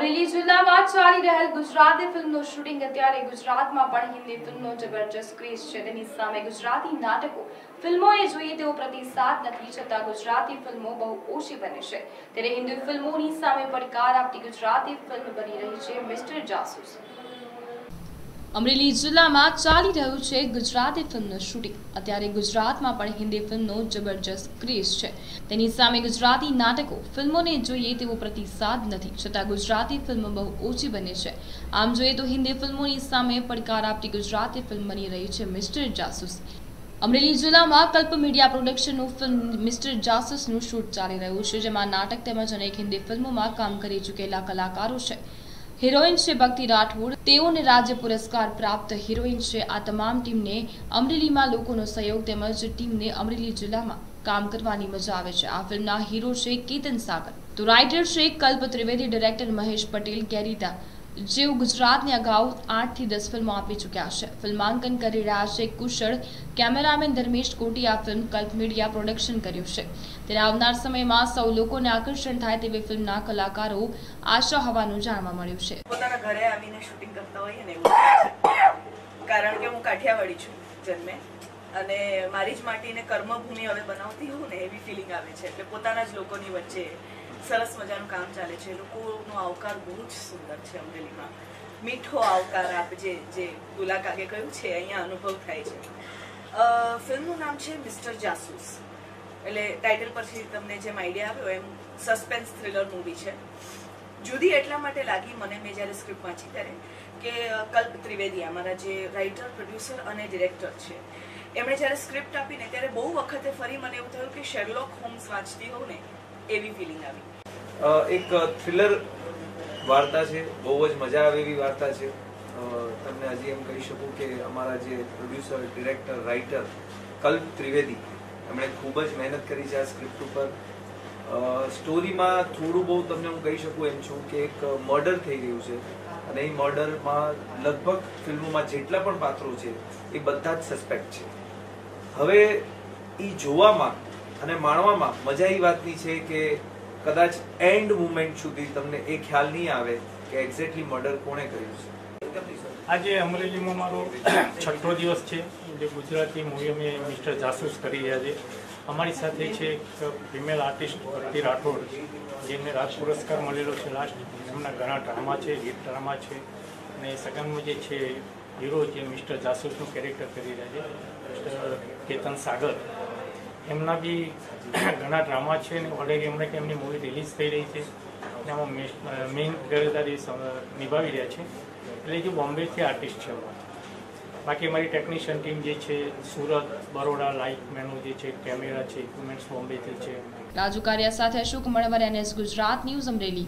અમરેલી જિલ્લામાં ચાલી રહેલ ગુજરાતી ફિલ્મનું શૂટિંગ અત્યારે ગુજરાતમાં પણ હિન્દી ફિલ્મનો જબરજસ્ત ક્રેઝ છે. તેની સામે ગુજરાતી નાટકો ફિલ્મોએ જોઈએ તેવો પ્રતિસાદ નથી છતાં ગુજરાતી ફિલ્મો બહુ ઓછી બને છે. ત્યારે હિન્દી ફિલ્મોની સામે પડકાર આપતી ગુજરાતી ફિલ્મ બની રહી છે મિસ્ટર જાસૂસ. અમરેલી જિલ્લામાં ચાલી રહ્યું છે ગુજરાતી ફિલ્મનું શૂટિંગ. અત્યારે ગુજરાતમાં પણ હિન્દી ફિલ્મનો જબરજસ્ત ક્રેઝ છે. તેની સામે ગુજરાતી નાટકો ફિલ્મોને જોઈએ તેવો પ્રતિસાદ નથી, છતાં ગુજરાતી ફિલ્મ બહુ ઓછી બને છે. આમ જોઈએ તો હિન્દી ફિલ્મોની સામે પડકાર આપતી ગુજરાતી ફિલ્મ બની રહી છે મિસ્ટર જાસૂસ. અમરેલી જિલ્લામાં કલ્પ મીડિયા પ્રોડક્શનનું ફિલ્મ મિસ્ટર જાસૂસનું શૂટ ચાલી રહ્યું છે, જેમાં નાટક તેમજ અનેક હિન્દી ફિલ્મોમાં કામ કરી ચૂકેલા કલાકારો છે. હિરોઈન છે ભક્તિ રાઠોડ, તેઓને રાજ્ય પુરસ્કાર પ્રાપ્ત હિરોઈન છે આ તમામ ટીમને અમરેલીમાં લોકોનો સહયોગ તેમજ ટીમને અમરેલી જિલ્લામાં કામ કરવાની મજા આવે છે. આ ફિલ્મના હીરો છે કેતન સાગર, તો રાઇટર છે કલ્પ ત્રિવેદી, ડિરેક્ટર મહેશ પટેલ ગેરીતા જેઓ ગુજરાતને અગાઉ આઠથી દસ ફિલ્મો આપી ચૂક્યા છે. ફિલ્માંકન કરી રહ્યા છે કુશળ કેમેરામેન ધર્મેશ કોટી ફિલ્મ કલ્પ મીડિયા પ્રોડક્શન કર્યું છે. ત્યારે આવનાર સમયમાં સૌ લોકોને આકર્ષણ થાય તેવી ફિલ્મના કલાકારો આશા હોવાનું જાણવા મળ્યું છે. પોતાના ઘરે આવીને શૂટિંગ કરતા હોય ને કારણ કે હું કાઠિયાવાડી છું જન્મે. અને મારી જ માટીને કર્મભૂમિ હવે બનાવતી હું ને એવી ફિલિંગ આવે છે. એટલે પોતાના જ લોકોની વચ્ચે સરસ મજાનું કામ ચાલે છે. લોકોનો આવકાર બહુ જ સુંદર છે અમરેલીમાં. મીઠો આવકાર આપ જે જે દુલા કાકે કહ્યું છે, અહીંયા અનુભવ થાય છે. ફિલ્મનું નામ છે મિસ્ટર જાસૂસ. એટલે ટાઇટલ પરથી તમને જેમ આઈડિયા આવ્યો એમ સસ્પેન્સ થ્રિલર મૂવી છે. જુદી એટલા માટે લાગી મને મેં જ્યારે સ્ક્રિપ્ટ વાંચી ત્યારે કે કલ્પ ત્રિવેદી, અમારા જે રાઇટર, પ્રોડ્યુસર અને ડિરેક્ટર છે. એમણે જ્યારે સ્ક્રિપ્ટ આપીને ત્યારે બહુ વખતે ફરી મને એવું થયું કે શેરલોક હોમ્સ વાંચતી હોઉં ને એવી ફિલિંગ આવી. એક થ્રિલર વાર્તા છે. બહુ જ મજા આવે એવી વાર્તા છે. તમને હજી એમ કહી શકું કે અમારા જે producer director writer Kalp Trivedi, એમણે ખૂબ જ મહેનત કરી છે આ સ્ક્રિપ્ટ ઉપર. સ્ટોરીમાં થોડું બહુ તમને હું કહી શકું એમ છું કે એક મર્ડર થઈ ગયું છે. અને એ મર્ડરમાં લગભગ ફિલ્મોમાં જેટલા પણ પાત્રો છે, એ બધા જ સસ્પેક્ટ છે. હવે એ જોવામાં અને માણવામાં મજા એ વાતની છે કે કદાચ એન્ડ મુમેન્ટ સુધી તમને એ ખ્યાલ નહીં આવે કે એક્ઝેક્ટલી મર્ડર કોણે કર્યું છે. આજે અમરેલીમાં મારો છઠ્ઠો દિવસ છે. જે ગુજરાતી મૂવી અમે મિસ્ટર જાસૂસ કરી રહ્યા છે. અમારી સાથે છે એક ફિમેલ આર્ટિસ્ટ ભક્તિ રાઠોડ, જેમને રાજ પુરસ્કાર મળેલો છે લાસ્ટ એમના ઘણા ડ્રામા છે હિટ ડ્રામા છે. અને સગનમાં જે છે હીરો જે મિસ્ટર જાસૂસનું કેરેક્ટર કરી રહ્યા છે, મિસ્ટર કેતન સાગર. એમના બી ઘણા ડ્રામા છે અને ઓલરેડી હમણાં કે એમની મૂવી રિલીઝ થઈ રહી છે. અને આમાં મેઇન કિરદારી નિભાવી રહ્યા છે. એટલે જે બોમ્બેથી આર્ટિસ્ટ છે. બાકી અમારી ટેકનિશિયન ટીમ જે છે, સુરત, બરોડા લાઇટ મેનો જે છે કેમેરા છે ઇક્વિપમેન્ટ્સ બોમ્બેથી છે. રાજુ કારિયા સાથે અશોક મણવર, એનએસ ગુજરાત, ન્યૂઝ અમરેલી.